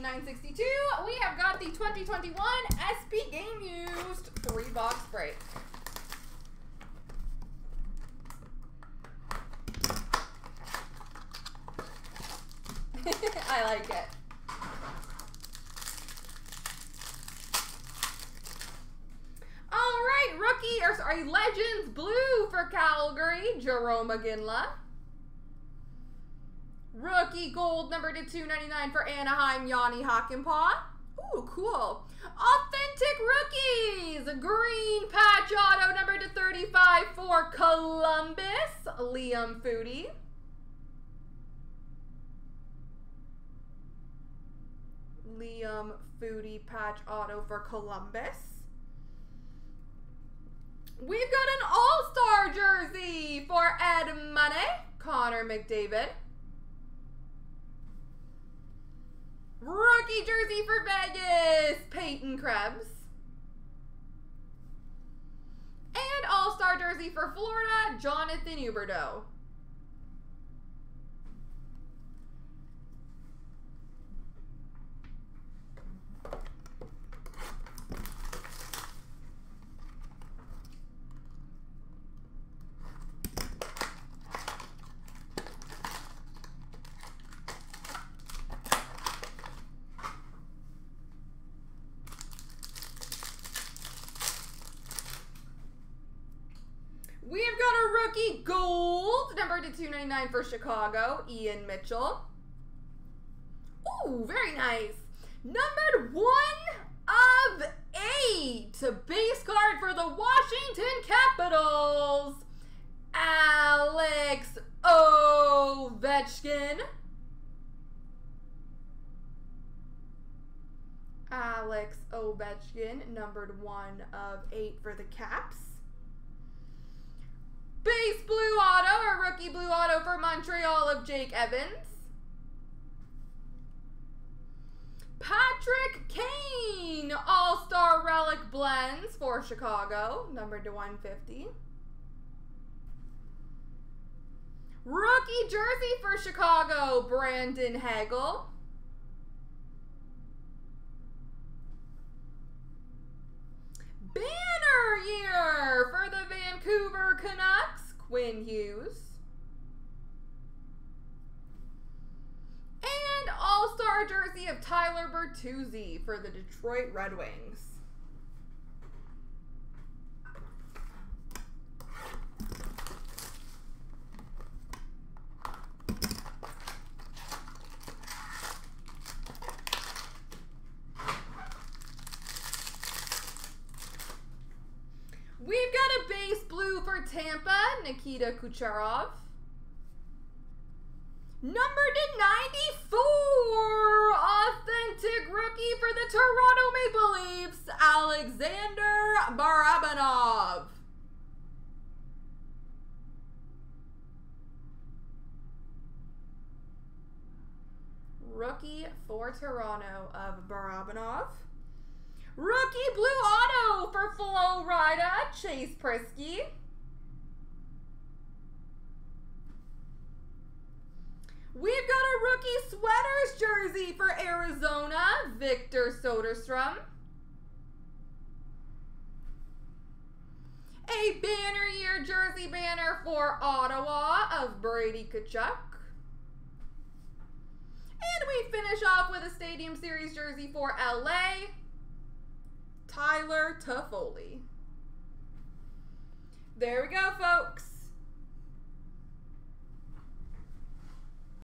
14962. We have got the 2021 SP Game Used three box break. I like it. All right, rookie, or sorry, Legends Blue for Calgary, Jarome Iginla. Rookie Gold number to 299 for Anaheim, Jani Hakanpää. Ooh, cool. Authentic Rookies, Green Patch Auto number to 35 for Columbus, Liam Foudy. Liam Foudy Patch Auto for Columbus. We've got an All-Star jersey for Edmonton, Connor McDavid. Rookie jersey for Vegas, Peyton Krebs. And All-Star jersey for Florida, Jonathan Huberdeau. We've got a rookie gold, number to 299 for Chicago, Ian Mitchell. Ooh, very nice. Numbered one of eight. Base card for the Washington Capitals, Alex Ovechkin. Alex Ovechkin, numbered one of eight for the Caps. Base blue auto, or rookie blue auto for Montreal of Jake Evans. Patrick Kane, All-Star Relic Blends for Chicago, numbered to 150. Rookie jersey for Chicago, Brandon Hagel. Banner year for the Vancouver Canucks, Quinn Hughes. And All-Star jersey of Tyler Bertuzzi for the Detroit Red Wings. We've got a base blue for Tampa, Nikita Kucherov. Number to 94, authentic rookie for the Toronto Maple Leafs, Alexander Barabanov. Rookie for Toronto of Barabanov. Rookie blue auto for Florida, Chase Priskie. We've got a rookie sweaters jersey for Arizona, Victor Soderstrom. A banner year jersey banner for Ottawa of Brady Tkachuk. And we finish off with a Stadium Series jersey for LA, Tyler Toffoli. There we go, folks.